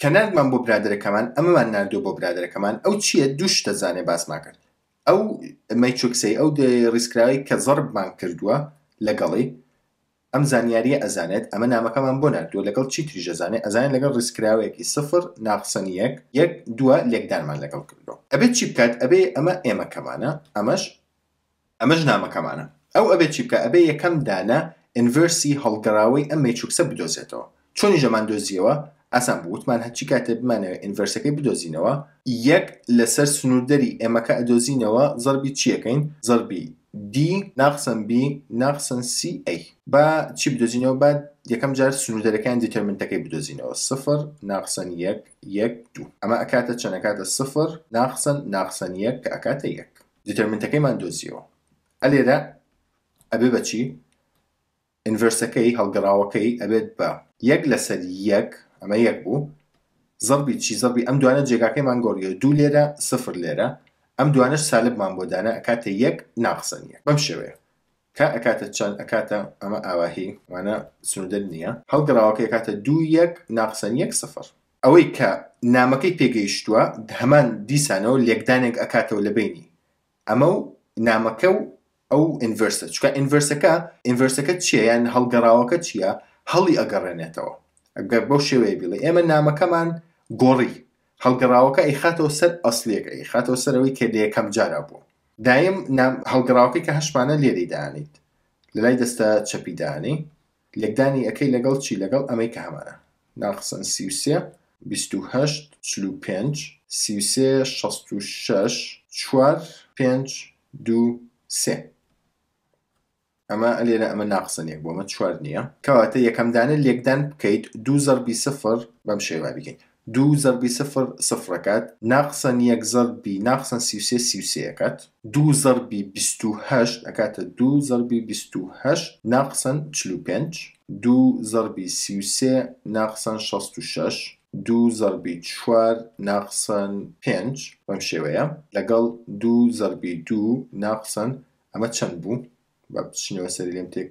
کە ناردمان بۆ برادەرەکەمان ئەمەمان ناردووە بۆ برادەرەکەمان ئەو چییە دوو شتە زانێ باسمان کرد ئەو مەیترکسەی ئەو ڕیسکراوی کە زەربمان کردووە لەگەڵی ئەم زانیاریە ئەزانێت ئەمە نامەکەمان بۆ نردووە لەگەڵ چی تریژەزانێت ئەزانێت لەگەڵ ڕیسکراوەیەکی سفر ناقسەنی یەک یەک دووە لێکدانمان لەگەڵ کردو ئەبێت چی بکات ئەبێ ئەمە ئێمەکەمانە ئەمەش ئەمەش نامەکەمانە ئەو ئەبێت چی بکا ئەبێ یەکەم دانە ئینڤێرسی هەڵگەڕاوەی ئەم مەیترکسە بدۆزێتەوە چۆنیش ئەمان دۆزیەوە ئاسان بوو وتمان هەرچی کاتێ بمانەوێ ئینڤێرسەکەی بدۆزینەوە یەک لەسەر سنووردەری ئێمەکە ئەدۆزینەوە زەربی چی ئەکەین زەربی D ناقسەن B ناقسەن C A با چی بدۆزینەوە با یەکەم جار سنووردەرەکەیان دیتەرمنتەکەی بدۆزینەوە سفر ناقسەن یەک یەک دوو ئەمە ئەکاتە چەند ئەکاتە سفر ناقسەن ناقسەن یەک کە ئەکاتە یەک دیتەرمنتەکەیمان دۆزیەوە ئە لێرە ئەبێ بەچی ئینڤرسەکەی هەڵگەڕاوەکەی ئەبێت بە یەک لەسەر یەک ئەمە یەک بوو زەربی چی زەربی ئەم دوانە جێگاکەیمان گۆڕیە دوو لێرە سفر لێرە ئەم دوانش سالبمان بۆ دانا ئەکاتە یەک ناقسە نیە بەم شێوەیە کا ئەکاتە چەند ئەکاتە ئەمە ئاواهی وانە سنوودەر نییە هەڵگەڕاوەکە ئەکاتە دوو یەک ناقسەن یەک سفر ئەوەی کە نامەکەی پێگەیشتووە هەمان دیسانەوە لێکدانێک ئەکاتەوە لە بینی ئەمە و نامەکە و ئەو ئینڤرسە چکە ئینڤرسەکە ئینڤرسەکە چیە یان هەڵگەڕاوەکە چییە هەڵی ئەگەڕێنێتەوە ئەگەر بەو شێوەیە بڵێ ئێمە نامەکەمان گۆڕی هەڵگەڕاوەکە ئەی خاتەوە سەر ئەسلێک ئەی خاتەوە سەرەوەی کە لە یەکەم جارا بوو دایم هەڵگەڕاوەکەی کە هەشمانە لێریدانیت لە لای دەستە چەپیدانی لێکدانی ئەکەی لەگەڵ چی لەگەڵ ئەمەی کە هەمانە ناقسەن سی و سێ بیست و هەشت چل و پێنج سی و سێ شەست و شەش چوار پێنج دوو سێ ئەمە لێرە ئەمە ناقسەن یەک بۆمە چوار نییە کەواتە یەکەم دانە لێکدان بکەیت دوو زەربی سفر بەم شێوابیکەین دوو زەربی سفر سفرەکات. ناقسەن یەک زەربی ناقسەن سی و سێ سی و سێ ئەکات. دوو زەربی بیست و هەشت ئەکاتە دوو زەربی بیست و هەشت ناقسەن چل و پێنج. دوو زەربی سی و سێ ناقسەن شەست و شەش. دوو زەربی چوار ناقسەن پێنج. بەم شێوەیە لەگەڵ دوو زەربی دوو ناقسەن ئەمە چەند بوو؟ با بچینەوە سەری لێم تێک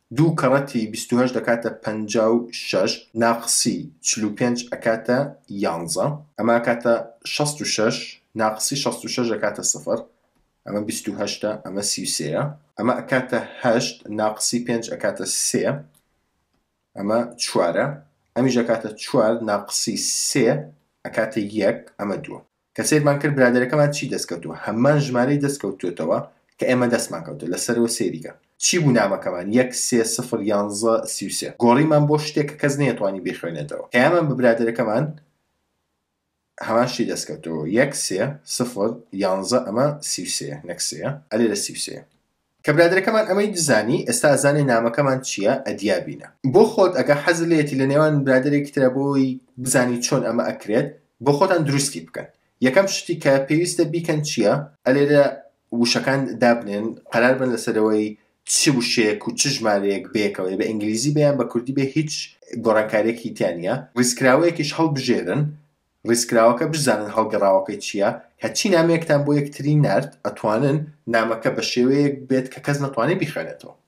دوو کەڕەتی بیست و هەشت دەکاتە پەنجا و شەش ناقسی چل و پێنج ئەکاتە یانزە ئەمە ئەکاتە شەست و شەش ناقسی شەست و شەش ئەکاتە سفر ئەمە بیست و هەشتە ئەمە سی و سێیە ئەمە ئەکاتە هەشت ناقسی پێنج ئەکاتە سێ ئەمە چوارە ئەمیش ئەکاتە چوار ناقسی سێ ئەکاتە یەک ئەمە دووە کە سەیرمان کرد برادەرەکەمان چی دەست کەوتووە هەمان ژمارەی دەست کەوتۆتەوە کە ئێمە دەستمان کەوتە لە سەرەوە سەیری کە چی بوو نامەکەمان یەک سێ سفر یانزە سی و سێ گۆڕیمان بۆ شتێک کە کەس نەیەتوانی بیخوێنێتەوە پەیامان بە برادەرەکەمان هەمان شتی دەست کەوتەوە یەک سێ سفر یانزە ئەمە سی و سێ نەک سێ ئەلێ لە سی و سێ کە برادەرەکەمان ئەمەی بزانی ئێستا ئەزانێ نامەکەمان چیە ئەدیا بینە بۆ خۆت ئەگە حەز لێتی لە نێوان برادەرێکی ترە بۆی بزانی چۆن ئەمە ئەکرێت بۆ خۆتان دروستی بکەن یەکەم شتی کە پێویستە بیکەن چیە ئەلێرە وشەکان دابنێن قەرار بن لەسەرەوەی چ وشەیەک و چ ژمارەیەک بەیەکەوەی بە ئینگلیزی بەیان بە کوردی بێ هیچ گۆڕانکارێکی تیانە ڕیزکراوەیەکیش هەڵبژێرن ڕیزکراوەکە بشزانن هەڵگەڕاوەکەی چیە، هەرچی نامەیەکتان بۆ یەکتری نارد ئەتوانن نامەکە بەشێوەیەک بێت کە کەس نەتوانێت بیخوێنێتەوە.